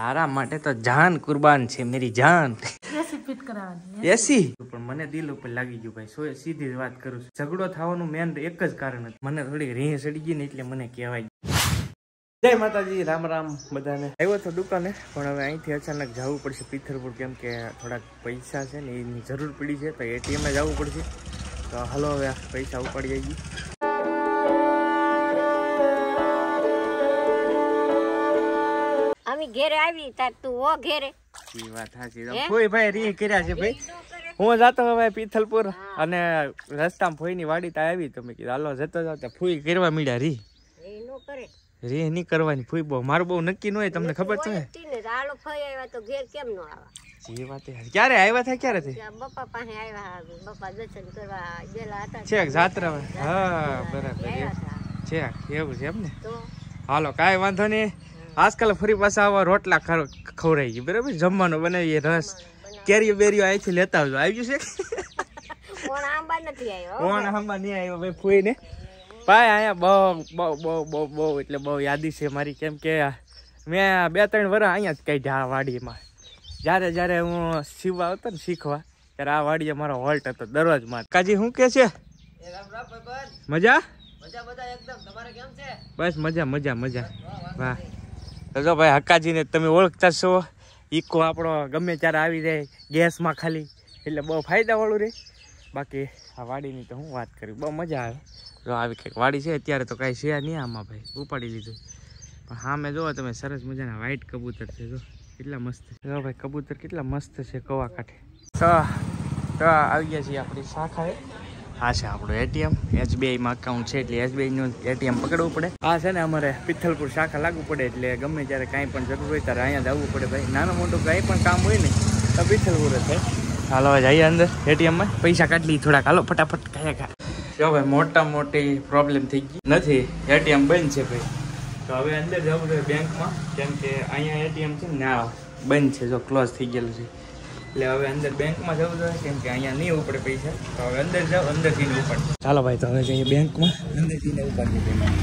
તારા માટે તો જાન કુરબાન છે મેરી જાન. એસી ફિટ કરાવવાની એસી પણ મને દિલ ઉપર લાગી ગયું ભાઈ સો સીધી વાત કરું છું. ઝઘડો થવાનું મેન એક જ કારણ હતું. મને થોડી રીહ સડી ગઈ ને એટલે મને કહેવાય. જય માતાજી રામ રામ બધાને. આવ્યો તો દુકાને પણ હવે અહીંથી અચાનક જવું પડશે પિથરપુર કેમ કે થોડાક પૈસા છે ને એની જરૂર પડી છે તો એટીએમ જવું પડશે. તો હલો હવે આ પૈસા ઉપાડી આવી ઘેરે આવી તાર તું હો ઘેરે. એ વાત સાચી. ફોઈ ભાઈ રી કર્યા છે ભાઈ. હું જાતો હવે પિથલપુર અને રસ્તામાં ફોઈની વાડી તા આવી. તો મેં કીધું હાલો જતો જાવ. ફૂઈ કરવા મીડ્યા રી. રી નો કરે. રે નહીં કરવાની ફૂઈ બહુ. મારું બહુ નક્કી ન હોય તમને ખબર છે? આલો ફઈ આવ્યા તો ઘેર કેમ નો આવા? જે વાત ક્યારે આવ્યા થાય ક્યારે ત્યાં બપ્પા પાસે આવ્યા બપ્પા દર્શન કરવા ગયેલા હતા. છેક જાત્રા હા બરાબર. છે. એવું છે એમ ને? હાલો કાંઈ વાંધો નહીં. આજકાલ ફરી પાછા આવા રોટલા ખર- ખવડાવી ગયું. બરાબર? જમવાનું બનાવીએ રસ. કેરીઓ બેરીઓ અહીંથી લેતા આવજો. આવી ગયું છે? કોણ આંબા નહીં આવ્યો ભાઈ ફૂઈ ને ભાઈ અહીંયા બહુ બહુ બહુ બહુ બહુ એટલે બહુ યાદી છે મારી. કેમ કે મેં બે ત્રણ વર્ષ અહીંયા જ કાઢ્યા આ વાડીમાં. જ્યારે જ્યારે હું શીખવા આવતો ને શીખવા ત્યારે આ વાડીએ મારો હોલ્ટ હતો દરરોજમાં કાજી શું કે છે? મજા? બસ મજા મજા મજા. વાહ. તો જો ભાઈ હક્કાજીને તમે ઓળખતા છો. ઈકો આપણો ગમે ત્યારે આવી જાય ગેસમાં ખાલી. એટલે બહુ ફાયદાવાળું રહે બાકી આ વાડીની તો હું વાત કરી, બહુ મજા આવે. જો આવી કંઈક વાડી છે, અત્યારે તો કાંઈ છે નહીં આમાં ભાઈ. ઉપાડી લીધું. પણ હા મેં જોવો તમે, સરસ મજાના વ્હાઈટ કબૂતર છે, જો. કેટલા મસ્ત. જો ભાઈ, કબૂતર કેટલા મસ્ત છે કવા કાંઠે તો, આવી ગયા છીએ આપણી શાખાએ. આ છે આપણું એટીએમ એસબીઆઈમાં અકાઉન્ટ છે એટલે એસબીઆઈનું એટીએમ પકડવું પડે. આ છે ને અમારે પિથલપુર શાખા લાગવું પડે એટલે ગમે ત્યારે કાંઈ પણ જરૂર હોય ત્યારે અહીંયા જવું પડે ભાઈ. નાનું મોટું કંઈ પણ કામ હોય ને તો પિથલપુર જ થાય હાલો જઈએ અંદર એટીએમમાં પૈસા કાઢી લઈએ થોડાક. હાલો ફટાફટ કયા કા જો ભાઈ મોટા મોટી પ્રોબ્લેમ થઈ ગઈ. નથી એટીએમ બંધ છે ભાઈ. તો હવે અંદર જવું જોઈએ બેંકમાં કેમ કે અહીંયા એટીએમ છે ને ના બંધ છે. જો ક્લોઝ થઈ ગયેલું છે. એટલે હવે અંદર બેંકમાં જવું જોઈએ કેમ કે અહીંયા નહીં ઉપડે પૈસા. તો હવે અંદર જાવ અંદર જઈને ઉપાડ ચાલો ભાઈ તો હવે જઈએ બેંકમાં. અંદર જઈને ઉપાડીએ પેમેન્ટ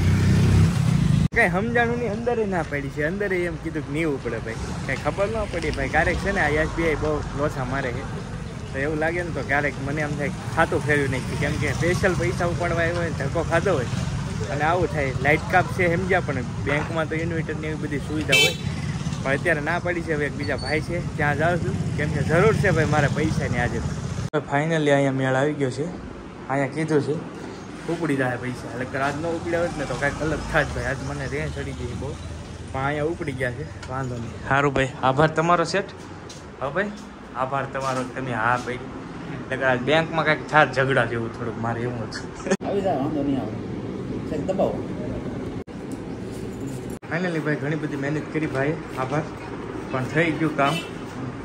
કઈ સમજાણું ની અંદર ના પડી છે. અંદર એમ કીધું કે નહીં ઉપડે ભાઈ. કઈ ખબર ના પડી ભાઈ. ક્યારેક છે ને આ એસબીઆઈ બહુ લોસા મારે છે. તો એવું લાગે ને તો ક્યારેક મને એમ થાય ખાતું ફેરવી નાખ્યું કેમ કે સ્પેશિયલ પૈસા ઉપાડવા આવ્યો હોય ધક્કો ખાધો હોય. અને આવું થાય. લાઇટ કાપ છે સમજ્યા પણ. બેંકમાં તો ઇન્વર્ટરની એવી બધી સુવિધા હોય. પણ અત્યારે ના પડી છે હવે એક બીજા ભાઈ છે ત્યાં જાઉં છું. કેમ કે જરૂર છે ભાઈ મારે પૈસાની આજે. ફાઇનલી અહીંયા મેળ આવી ગયો છે. અહીંયા કીધું છે ઉપડી જાય પૈસા. એટલે આજ ન ઉપડ્યા હોત ને તો કાંઈક અલગ થાત ભાઈ. આજ મને રે ચડી ગઈ બહુ. પણ અહીંયા ઉપડી ગયા છે વાંધો નહીં. સારું ભાઈ આભાર તમારો સેટ હા ભાઈ આભાર તમારો તમે હા ભાઈ. એટલે આજ બેંકમાં કાંઈક થાત ઝઘડા જેવું થોડુંક મારે એવું હતું. આવી જાય વાંધો નહીં આવે. દબાવો. ફાઇનલી ભાઈ, ઘણી બધી મહેનત કરી, ભાઈ, આભાર. પણ થઈ ગયું કામ.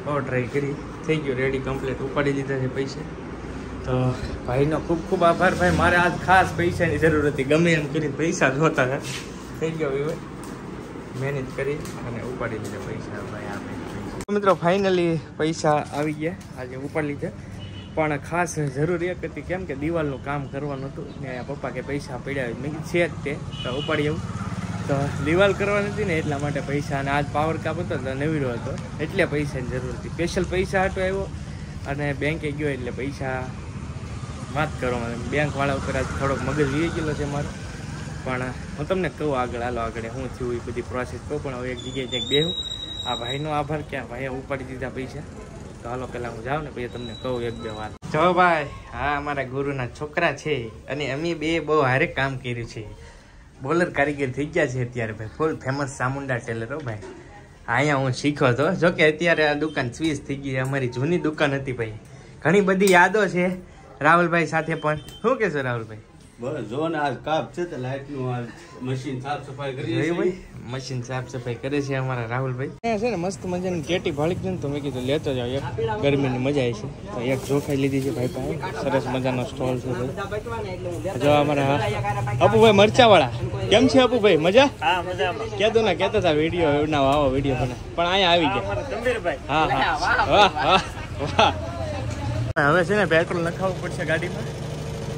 બહુ ટ્રાય કરી. થઈ ગયું રેડી કમ્પ્લીટ ઉપાડી દીધા છે પૈસા. તો ભાઈનો ખૂબ ખૂબ આભાર, ભાઈ. મારે આજ ખાસ પૈસાની જરૂર હતી. ગમે એમ કરીને પૈસા જોતા થઈ ગયો ભાઈ મહેનત કરી અને ઉપાડી લીધા પૈસા, ભાઈ આપે મિત્રો ફાઇનલી પૈસા આવી ગયા. આજે ઉપાડી લીધા. પણ ખાસ જરૂર એક હતી, કેમ કે દિવાલનું કામ કરવાનું હતું. ને પપ્પા કે પૈસા પડ્યા મેં છે જ તે. તો ઉપાડી એવું તો દિવાલ કરવાની હતી ને એટલા માટે પૈસા અને આજ પાવર કાપ હતો તો નવીડો હતો. એટલે પૈસાની જરૂર હતી. સ્પેશિયલ પૈસા હતો આવ્યો અને બેંકે ગયો એટલે પૈસા વાત કરો બેંકવાળા ઉપર આજ થોડોક મગજ વી ગયેલો છે મારો. પણ હું તમને કહું આગળ, હાલો આગળ શું થયું એ બધી પ્રોસેસ કહું, પણ હવે એક જગ્યાએ ક્યાંક બેહું. આ ભાઈનો આભાર ક્યાં ભાઈએ ઉપાડી દીધા પૈસા. તો હાલો પહેલાં હું જાઉં ને પછી તમને કહું એક બે વાત. જો ભાઈ હા અમારા ગુરુના છોકરા છે અને અમે બે બહુ હારે કામ કર્યું છે. બોલર કારીગર થઈ ગયા છે અત્યારે ભાઈ. ફૂલ ફેમસ ચામુંડા ટેલર ભાઈ. અહીંયા હું શીખ્યો હતો જો કે અત્યારે આ દુકાન સ્વીસ થઈ ગઈ અમારી જૂની દુકાન હતી ભાઈ. ઘણી બધી યાદો છે રાહુલભાઈ સાથે પણ. શું કહેશો રાહુલભાઈ બસ જો ને આજ કાપ છે તો લાઈટનું આ મશીન સાફ સફાઈ કરી ભાઈ મશીન સાફ સફાઈ કરે છે અમારા રાહુલભાઈ. છે ને મસ્ત મજાની કેટી ભાળી છે ને તો મેં કીધું લેતો જાવ એક ગરમીની મજા આવી છે. તો એક જોખાઈ લીધી છે ભાઈ પાસે. સરસ મજાનો સ્ટોલ છે ભાઈ. જો અમારા અપુભાઈ મરચાવાળા. કેમ છે અપુભાઈ મજા? કહેતો ને કહેતા હતા વીડિયો એવના આવો વીડિયો બને પણ અહીંયા આવી ગયા. હા હા વાહ વાહ વાહ. હવે છે ને પેટ્રોલ નખાવવું પડશે ગાડીમાં.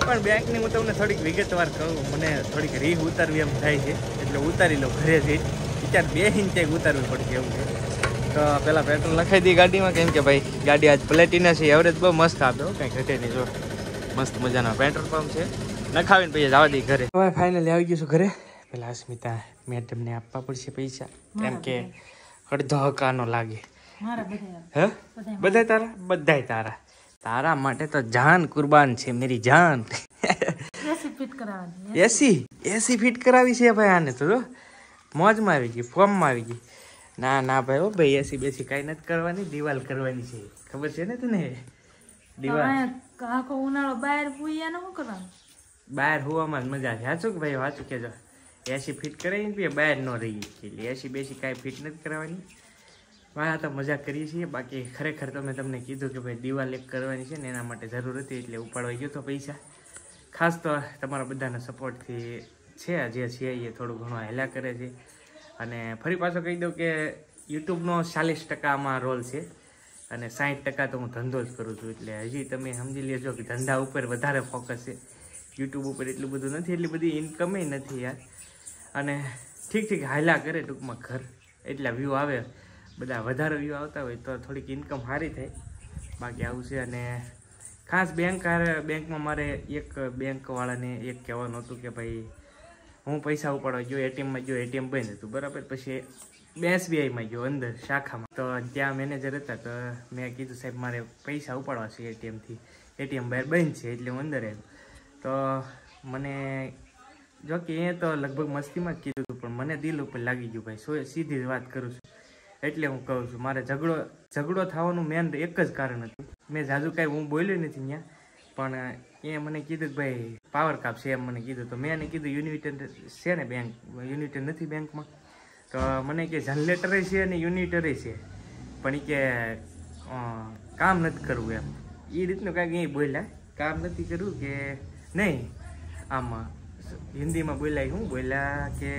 પણ બેંકની હું તમને થોડીક વિગતવાર કહું. મને થોડીક રીહ ઉતારવી એમ થાય છે. એટલે ઉતારી લો ઘરે જઈ વિચાર બે ઇંચ ઉતારવી પડશે એવું છે. તો પેલા પેટ્રોલ લખાઈ દીધી ગાડીમાં કેમ કે ભાઈ ગાડી આજ પ્લેટિના છે. એવરેજ બહુ મસ્ત આપે હો કંઈ ઘટે નહીં. જો મસ્ત મજાના પેટ્રોલ પંપ છે. નખાવીને પછી જવા દઈએ ઘરે. હવે ફાઇનલી આવી ગયું છું ઘરે. પેલા અસ્મિતા મેડમને આપવા પડશે પૈસા. કેમ કે અડધો હકાનો લાગે. મારા બધા. તારા? બધાય તારા. તારા માટે તો જાન કુરબાન છે મેરી જાન. એસી એસી. એસી? ફિટ કરાવી છે ભાઈ આને તો મોજમાં આવી ગઈ ફોર્મમાં આવી ગઈ. ના ના ભાઈ ઓ ભાઈ એસી બેસી કાંઈ નથી કરવાની દિવાલ કરવાની છે. ખબર છે ને તને? દિવાલ. આખો ઉનાળો બહાર પૂયાનું શું કરવાનું? બહાર હોવામાં જ મજા છે સાચું કે ભાઈ? સાચું કેજો એસી ફિટ કરાવીને બહાર ન એટલે એસી બેસી કાંઈ ફિટ નથી કરાવવાની. હા તો મજાક કરીએ છીએ. બાકી ખરેખર તો મેં તમને કીધું કે ભાઈ દિવાલ એક કરવાની છે ને એના માટે જરૂર હતી, એટલે ઉપાડવા ગયો તો પૈસા. ખાસ તો તમારા બધાના સપોર્ટથી છે જે છે, એ થોડું ઘણું હેલા કરે છે. અને ફરી પાછો કહી દઉં કે યુટ્યુબનો ચાલીસ ટકામાં રોલ છે. અને સાઠ ટકા તો હું ધંધો જ કરું છું, એટલે હજી તમે સમજી લેજો કે ધંધા ઉપર વધારે ફોકસ છે. યુટ્યુબ ઉપર એટલું બધું નથી, એટલી બધી ઇન્કમે નથી યાર. અને ઠીક ઠીક હાયલા કરે ટૂંકમાં ઘર. એટલા વ્યૂ આવે. બધા વધારે વ્યૂ આવતા હોય તો થોડીક ઇન્કમ સારી થાય. બાકી આવું છે અને ખાસ બેંક બેંકમાં મારે એક બેંકવાળાને એક કહેવાનું હતું કે ભાઈ, હું પૈસા ઉપાડવા ગયો એટીએમમાં ગયો એટીએમ બંધ હતું, બરાબર? પછી એસબીઆઈમાં ગયો અંદર, શાખામાં. તો ત્યાં મેનેજર હતા, તો મેં કીધું, સાહેબ, મારે પૈસા ઉપાડવા છે એટીએમથી એટીએમ બહાર બંધ છે, એટલે હું અંદર એમ તો મને, જો કે એ તો લગભગ મસ્તીમાં જ કીધું હતું, પણ મને દિલ ઉપર લાગી ગયું, ભાઈ સો સીધી જ વાત કરું છું. એટલે હું કહું છું, મારે ઝઘડો ઝઘડો થવાનું મેન એક જ કારણ હતું. મેં જાજુ કાંઈ હું બોલ્યો નથી ત્યાં પણ એ મને કીધું કે ભાઈ પાવર કાપ છે એમ મને કીધું. તો મેં એને કીધું યુનિટેડ છે ને બેંક યુનિટેડ નથી બેંકમાં તો મને કે જનરેટરે છે અને યુનિટરે છે. પણ એ કે કામ નથી કરવું એમ. એ રીતનું કાંઈક એ બોલ્યા. કામ નથી કરવું કે, નહીં. આમાં, હિન્દીમાં બોલ્યા શું બોલ્યા કે,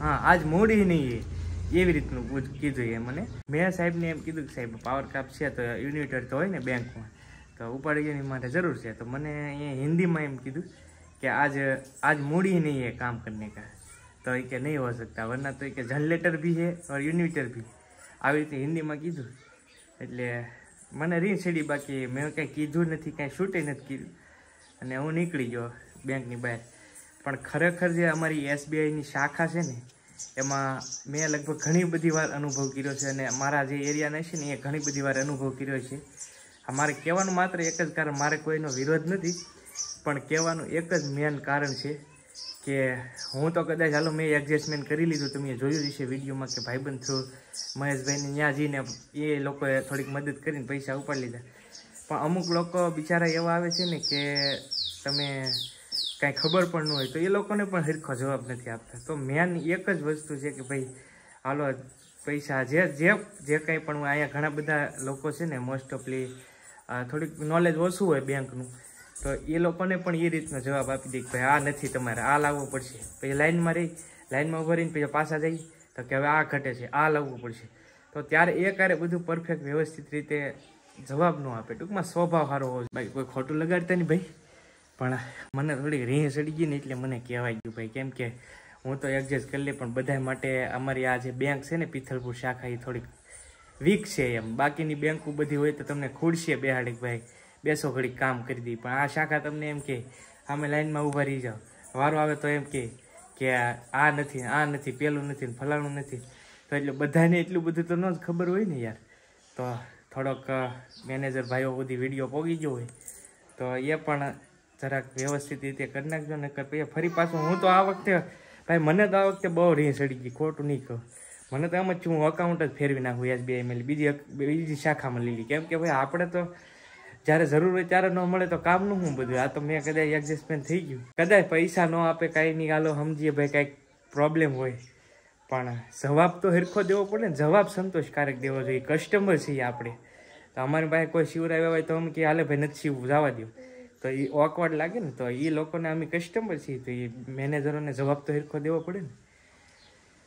હા, આજ મોડી નહીં એવી રીતનું કીધું એ મને. મેં સાહેબને એમ કીધું કે સાહેબ પાવર કાપ છે તો યુનિટર તો હોય ને બેંકમાં. તો ઉપાડી માટે જરૂર છે. તો મને અહીંયા હિન્દીમાં એમ કીધું કે આજ આજ મૂડી નહીં એ કામ કરને કા તો એ કે નહીં હો શકતા, વરના તો એ કે જનરેટર બી છે ઓર યુનિટર બી આવી રીતે હિન્દીમાં કીધું. એટલે મને રીણ છેડી બાકી, મેં કાંઈ કીધું નથી, કાંઈ શૂટે નથી કીધું. અને હું નીકળી ગયો બેંકની બહાર. પણ ખરેખર જે અમારી એસબીઆઈની શાખા છે ને એમાં મેં લગભગ ઘણી બધી વાર અનુભવ કર્યો છે અને મારા જે એરિયાના છે ને એ ઘણી બધી વાર અનુભવ કર્યો છે. મારે કહેવાનું માત્ર એક જ કારણ, મારે કોઈનો વિરોધ નથી, પણ કહેવાનું એક જ મેન કારણ છે કે હું તો કદાચ હાલો મેં એડજસ્ટમેન્ટ કરી લીધું, તમે જોયું હશે વિડીયોમાં કે ભાઈબંધ થ્રુ મહેશભાઈને ત્યાં જઈને એ લોકોએ થોડીક મદદ કરીને પૈસા ઉપાડી લીધા. પણ અમુક લોકો બિચારા એવા આવે છે ને કે તમે કાંઈ ખબર પણ ન હોય તો એ લોકોને પણ હરખો જવાબ નથી આપતા. તો મેન એક જ વસ્તુ છે કે ભાઈ, હાલો, પૈસા જે જે જે કંઈ પણ અહીંયા ઘણા બધા લોકો છે ને મોસ્ટ ઓફલી થોડીક નોલેજ ઓછું હોય બેંકનું, તો એ લોકોને પણ એ રીતનો જવાબ આપી દે કે ભાઈ, આ નથી તમારે, આ લાવવું પડશે. પછી લાઈનમાં રહી, લાઈનમાં ઊભા રહીને પછી પાછા જઈ, તો કે હવે આ ઘટે છે, આ લાવવું પડશે. તો ત્યારે એ ક્યારે બધું પરફેક્ટ વ્યવસ્થિત રીતે જવાબ ન આપે. ટૂંકમાં સ્વભાવ સારો હોવો ભાઈ, કોઈ ખોટું લગાડતા નહીં ભાઈ? પણ મને થોડી રીહ સડી ગઈ ને એટલે મને કહેવાય ગયું ભાઈ, કેમ કે હું તો એડજસ્ટ કરી લઈ, પણ બધા માટે અમારી આ જે બેંક છે ને પિથલપુર શાખા એ થોડીક વીક છે એમ. બાકીની બેંકો બધી હોય તો તમને ખુડશે બેહાડીક ભાઈ. બેસો ઘડી કામ કરી દઈ પણ આ શાખા તમને એમ કે અમે લાઈનમાં ઊભા રહી જાઓ. વારો આવે તો એમ કે કે આ નથી આ નથી, પેલું નથી ને ફલાણું નથી. તો એટલે બધાને એટલું બધું તો ન જ ખબર હોય ને યાર. તો થોડોક મેનેજર ભાઈઓ બધી વીડિયો પોગી ગયો હોય. તો એ પણ જરાક વ્યવસ્થિત રીતે કરી નાખજો ને પછી ફરી પાછું હું તો આ વખતે, ભાઈ મને તો આ વખતે બહુ રીહ સડી ગઈ, ખોટું નહીં કહું. મને તો એમ જ હું અકાઉન્ટ જ ફેરવી નાખું એસબીઆઈ બીજી બીજી શાખામાં લીધી કેમ કે ભાઈ આપણે તો જ્યારે જરૂર હોય ત્યારે ન મળે તો કામનું શું બધું? આ તો મેં કદાચ એડજસ્ટમેન્ટ થઈ ગયું. કદાચ પૈસા ન આપે, કાંઈ નહીં, હાલો, સમજીએ ભાઈ કાંઈક પ્રોબ્લેમ હોય. પણ જવાબ તો હરખો દેવો પડે ને, જવાબ સંતોષકારક દેવો જોઈએ. કસ્ટમર છીએ આપણે. તો અમારી પાસે કોઈ શિવરાવ્યા હોય તો અમે કે હાલે ભાઈ, નથી શિવ જવા દો તો એ ઓકવર્ડ લાગે ને તો એ લોકોને અમે કસ્ટમર છીએ તો એ મેનેજરોને જવાબ તો હિરખો દેવો પડે ને.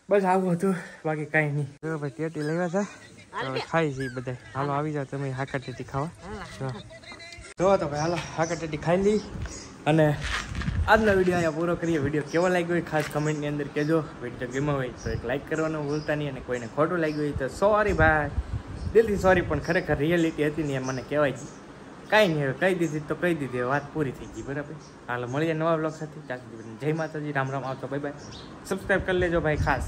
બસ આવું હતું બાકી કાંઈ નહીં. જો ભાઈ ટેટી લેવા છે હવે ખાઈ છે બધા. હાલો આવી જાઓ તમે હાકા ટેટી ખાવા. જો. તો ભાઈ હાલો હાકા ટેટી ખાઈ લઈ અને આજનો વીડિયો અહીંયા પૂરો કરીએ. વીડિયો કેવો લાગ્યો હોય ખાસ કમેન્ટની અંદર કહેજો. વીડિયો ગમ્યો હોય તો એક લાઇક કરવાનું ભૂલતા નહીં અને કોઈને ખોટું લાગ્યું હોય તો સોરી ભાઈ. દિલથી સોરી પણ ખરેખર રિયાલિટી હતી ને એ મને કહેવાય છે. કાંઈ નહીં હવે કહી દીધી તો કહી દીધી. વાત પૂરી થઈ ગઈ, બરાબર? હાલ, મળીએ નવા બ્લોગ સાથે. ત્યાં જય માતાજી, રામ રામ આવતો ભાઈ ભાઈ સબસ્ક્રાઈબ કરી લેજો ભાઈ, ખાસ.